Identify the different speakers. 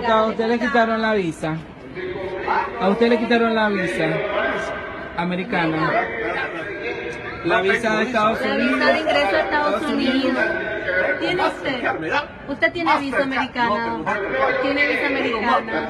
Speaker 1: porque a usted le quitaron la visa. A usted le quitaron la visa americana. La visa de Estados Unidos.
Speaker 2: La visa de ingreso a Estados Unidos. ¿Tiene usted? ¿Usted tiene visa americana? ¿Tiene visa americana?